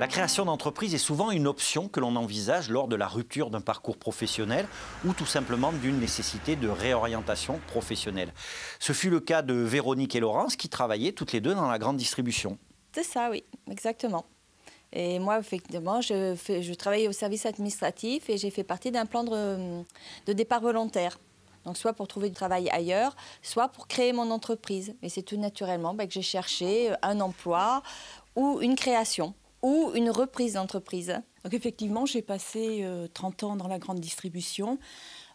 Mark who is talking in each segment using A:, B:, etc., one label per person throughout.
A: La création d'entreprise est souvent une option que l'on envisage lors de la rupture d'un parcours professionnel ou tout simplement d'une nécessité de réorientation professionnelle. Ce fut le cas de Véronique et Laurence qui travaillaient toutes les deux dans la grande distribution.
B: C'est ça, oui, exactement. Et moi, effectivement, je, travaillais au service administratif et j'ai fait partie d'un plan de, départ volontaire. Donc, soit pour trouver du travail ailleurs, soit pour créer mon entreprise. Et c'est tout naturellement ben, que j'ai cherché un emploi ou une création ou une reprise d'entreprise.
C: Donc effectivement, j'ai passé 30 euh, ans dans la grande distribution.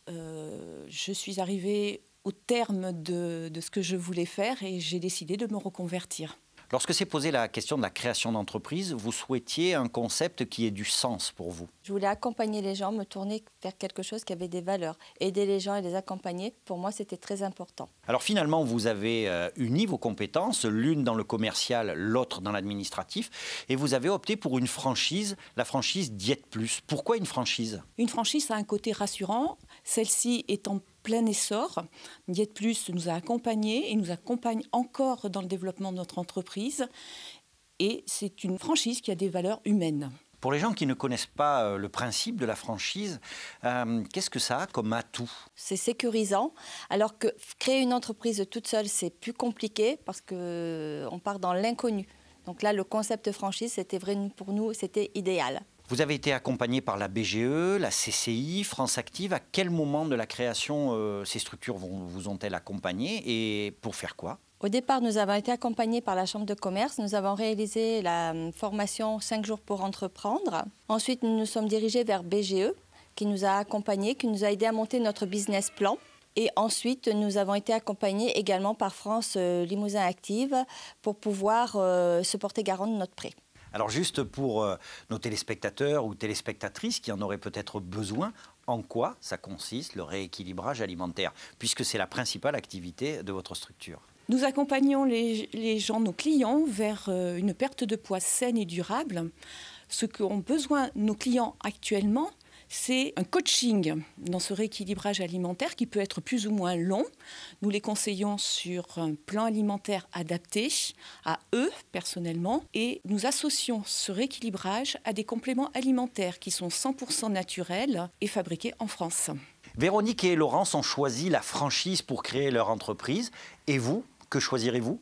C: Euh, je suis arrivée au terme de, de, ce que je voulais faire et j'ai décidé de me reconvertir.
A: Lorsque s'est posée la question de la création d'entreprise, vous souhaitiez un concept qui ait du sens pour vous
B: Je voulais accompagner les gens, me tourner vers quelque chose qui avait des valeurs. Aider les gens et les accompagner, pour moi, c'était très important.
A: Alors finalement, vous avez euh, uni vos compétences, l'une dans le commercial, l'autre dans l'administratif, et vous avez opté pour une franchise, la franchise Diète Plus. Pourquoi une franchise?
C: Une franchise a un côté rassurant, celle-ci étant plein essor. Diète Plus nous a accompagnés et nous accompagne encore dans le développement de notre entreprise. Et c'est une franchise qui a des valeurs humaines.
A: Pour les gens qui ne connaissent pas euh, le principe de la franchise, euh, qu'est-ce que ça a comme atout?
B: C'est sécurisant, alors que créer une entreprise toute seule, c'est plus compliqué parce qu'on euh, part dans l'inconnu. Donc là, le concept franchise, c'était vrai pour nous, c'était idéal.
A: Vous avez été accompagné par la BGE, la CCI, France Active. À quel moment de la création euh, ces structures vous ont-elles accompagné et pour faire quoi?
B: Au départ, nous avons été accompagnés par la Chambre de commerce. Nous avons réalisé la euh, formation 5 jours pour entreprendre. Ensuite, nous nous sommes dirigés vers BGE qui nous a accompagnés, qui nous a aidés à monter notre business plan. Et ensuite, nous avons été accompagnés également par France euh, Limousin Active pour pouvoir se porter garant de notre prêt.
A: Alors juste pour euh, nos téléspectateurs ou téléspectatrices qui en auraient peut-être besoin, en quoi ça consiste le rééquilibrage alimentaire, puisque c'est la principale activité de votre structure?
C: Nous accompagnons les, gens, nos clients, vers euh, une perte de poids saine et durable. Ce qu'ont besoin nos clients actuellement, c'est un coaching dans ce rééquilibrage alimentaire qui peut être plus ou moins long. Nous les conseillons sur un plan alimentaire adapté à eux personnellement et nous associons ce rééquilibrage à des compléments alimentaires qui sont 100% naturels et fabriqués en France.
A: Véronique et Laurence ont choisi la franchise pour créer leur entreprise. Et vous, que choisirez-vous?